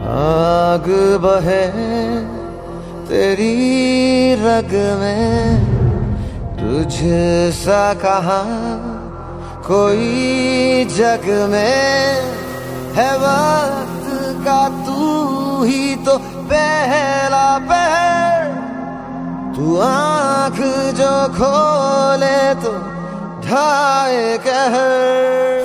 आग बहे तेरी रग में। तुझ सा कहा कोई जग में। है वक्त का तू ही तो पहला पहर। तू आँख जो खोले तो ढाए कहर।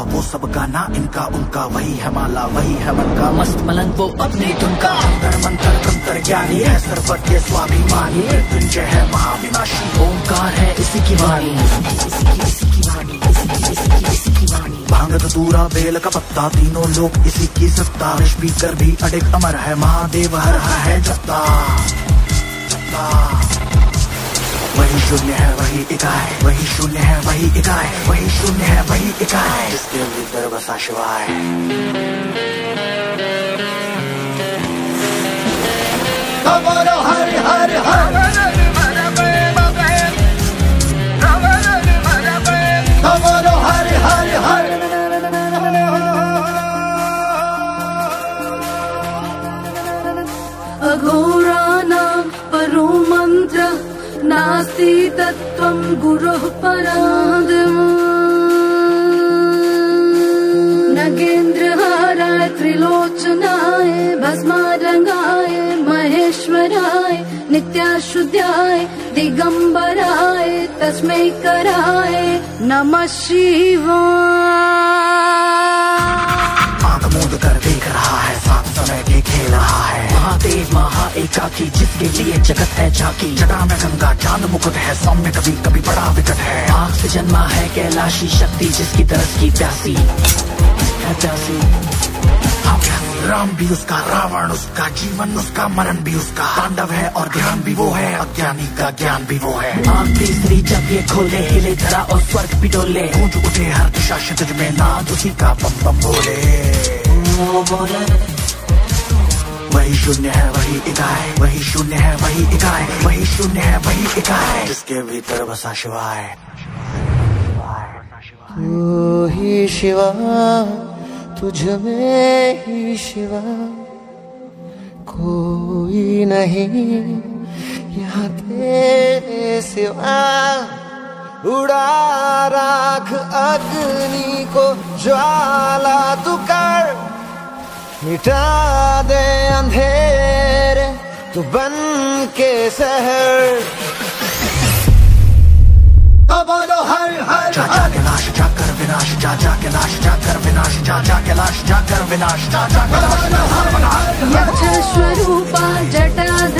उसका वो सब गाना, इनका, उनका, वही है माला, वही है मन का मस्त मलंग वो अपनी धुन का अंतर मंत्र, कंतर ज्ञानी है सर्वज्ञ स्वाभिमानी। मृत्युंजय है महाविनाशी। ओंकार है इसी की वाणी। की की की की की धतूरा बेल का पत्ता, तीनों लोग इसी की सत्ता। स्पीकर भी अडिग अमर है, महादेव हर है, जत्ता। जत्ता। वही शून्य है, वही इकाई। वही शून्य है, वही इकाई। वही शून्य है, वही इकाई। जिसके भीतर बसा शिवाय। हर हर हर नास्ति तत्त्वं गुरुः परादम नगेन्द्रहाराय त्रिलोचनाय भस्मारङ्गाय महेश्वराय नित्याशुद्धाय दिगम्बराय तस्मै कराय नमः मूंद कर देख रहा है महादेव महा एकाकी जिसके लिए जगत है झाकी। जटा में गंगा चाँद मुकुट है सौम्य कभी कभी बड़ा विकट है। आग से जन्मा है कैलाशी शक्ति जिसकी तरस की प्यासी। है प्यासी। हाँ, राम भी उसका रावण उसका जीवन उसका मरण भी उसका। तांडव है और ज्ञान भी वो है अज्ञानी का ज्ञान भी वो है। आग तीसरी जब ये खोले हिले धरा और स्वर्ग भी डोले उठे हर दिशा क्षितिज में नाद उसी का बम बम बोले वही शून्य है, वही इकाई। वही शून्य है, वही इकाई। वही शून्य है, वही इकाई। जिसके भीतर बसा शिवाय। तू ही शिवा, तुझ में ही शिवा। कोई नहीं, यहाँ तेरे सिवा। उड़ा राख अग्नि को ज्वाला तू कर। मिटा दे अंधेरे तू बन के शहर। बोलो हर हर जा जा के लाश जाकर विनाश जा जा के लाश जाकर विनाश जा जा के लाश विनाश जा जा के लाश। जटाधरा